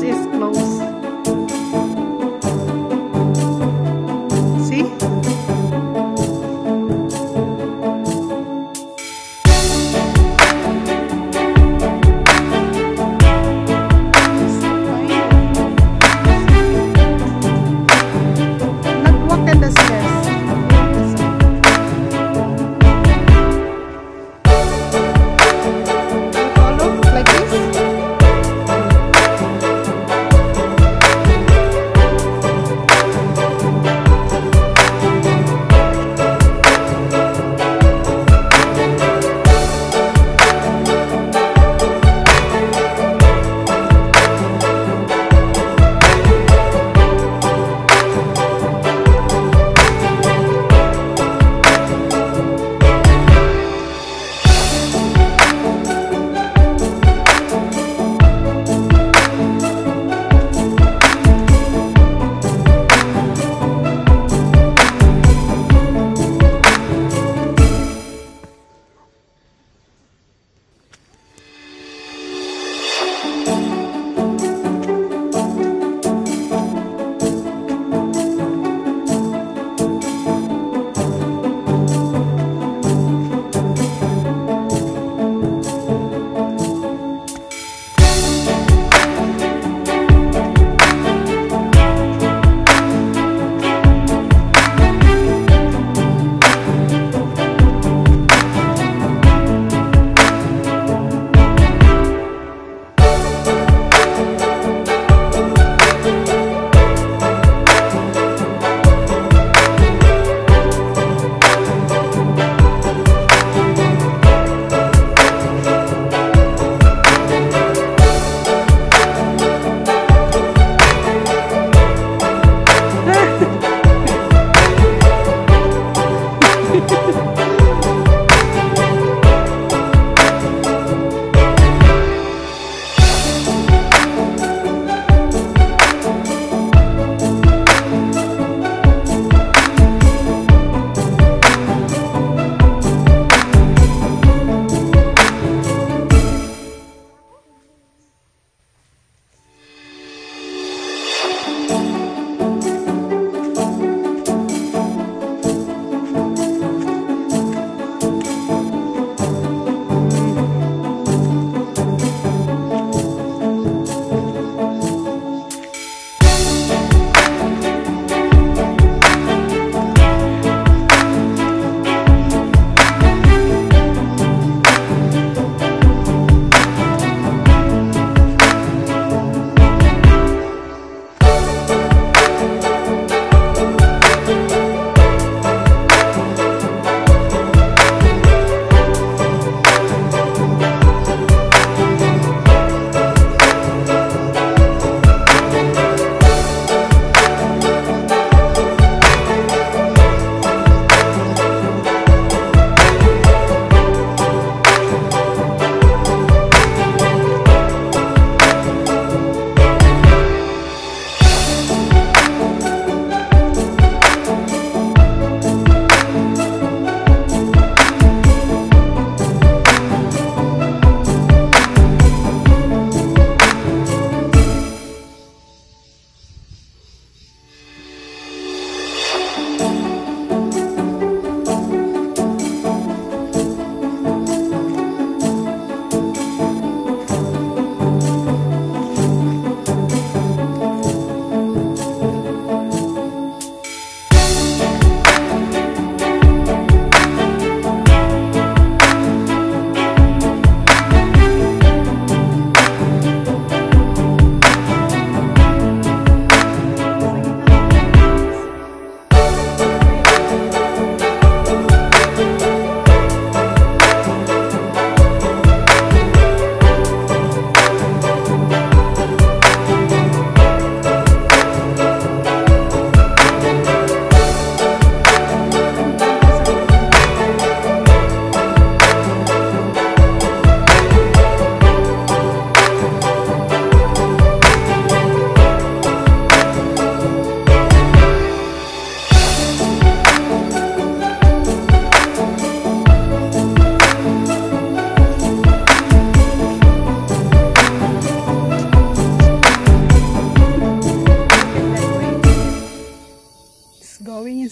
desse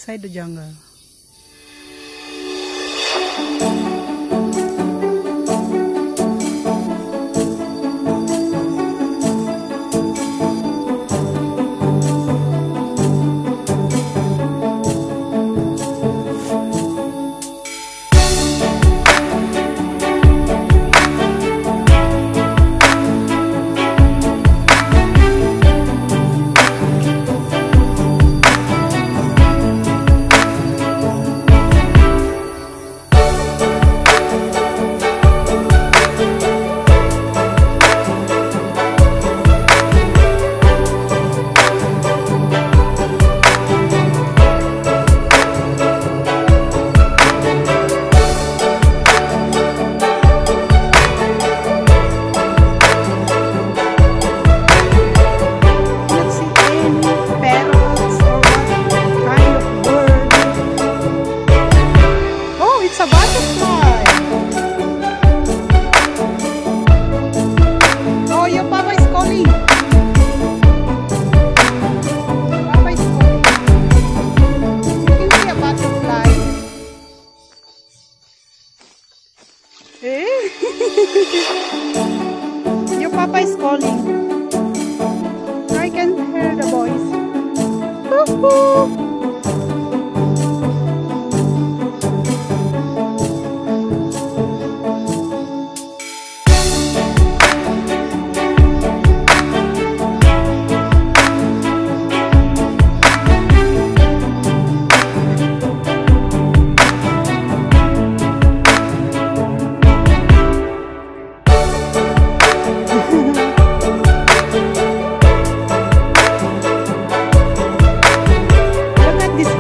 Saya dijangka.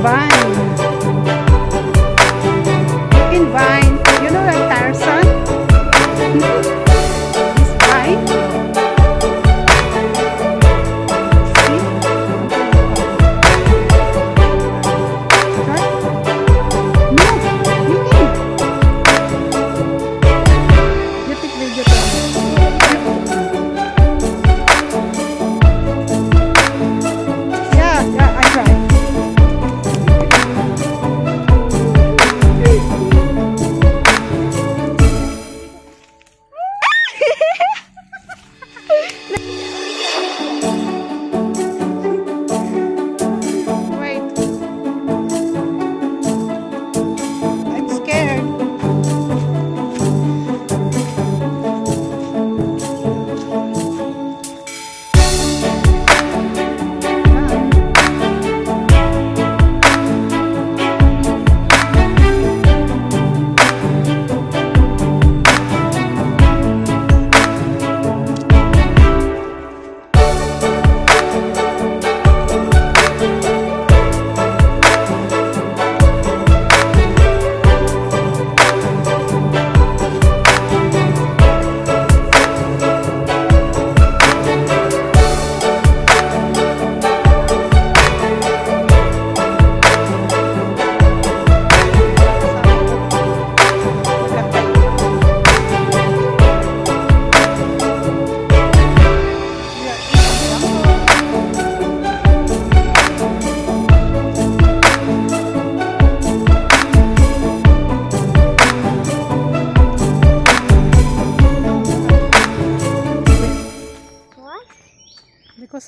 Bye.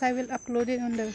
I will upload it on the